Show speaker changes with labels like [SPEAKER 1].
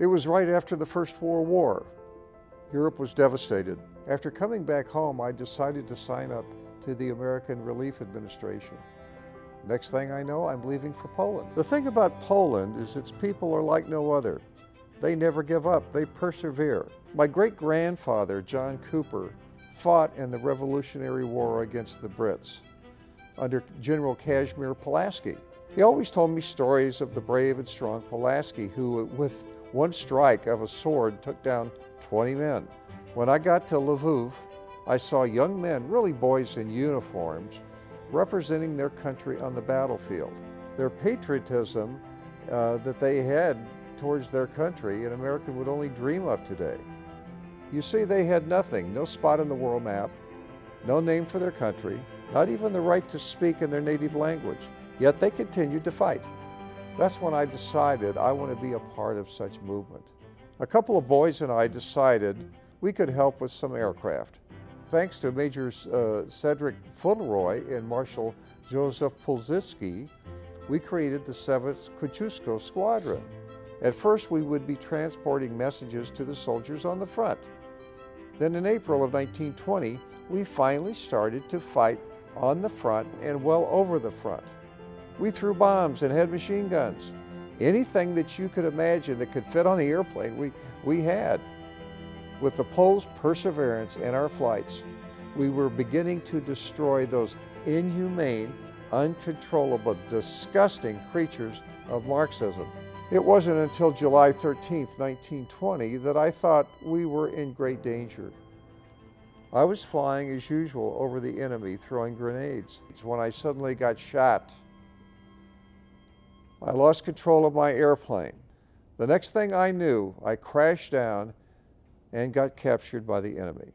[SPEAKER 1] It was right after the First World War. Europe was devastated. After coming back home, I decided to sign up to the American Relief Administration. Next thing I know, I'm leaving for Poland. The thing about Poland is its people are like no other. They never give up, they persevere. My great grandfather, John Cooper, fought in the Revolutionary War against the Brits under General Casimir Pulaski. He always told me stories of the brave and strong Pulaski who, with one strike of a sword, took down 20 men. When I got to Lviv, I saw young men, really boys in uniforms, representing their country on the battlefield. Their patriotism uh, that they had towards their country, an American would only dream of today. You see, they had nothing, no spot in the world map, no name for their country, not even the right to speak in their native language, yet they continued to fight. That's when I decided I want to be a part of such movement. A couple of boys and I decided we could help with some aircraft. Thanks to Major uh, Cedric Fauntleroy and Marshal Joseph Pilsudski, we created the 7th Kosciuszko Squadron. At first, we would be transporting messages to the soldiers on the front. Then in April of 1920, we finally started to fight on the front and well over the front. We threw bombs and had machine guns. Anything that you could imagine that could fit on the airplane, we, we had. With the Poles' perseverance in our flights, we were beginning to destroy those inhumane, uncontrollable, disgusting creatures of Marxism. It wasn't until July 13, 1920, that I thought we were in great danger. I was flying as usual over the enemy, throwing grenades, It's when I suddenly got shot. I lost control of my airplane. The next thing I knew, I crashed down and got captured by the enemy.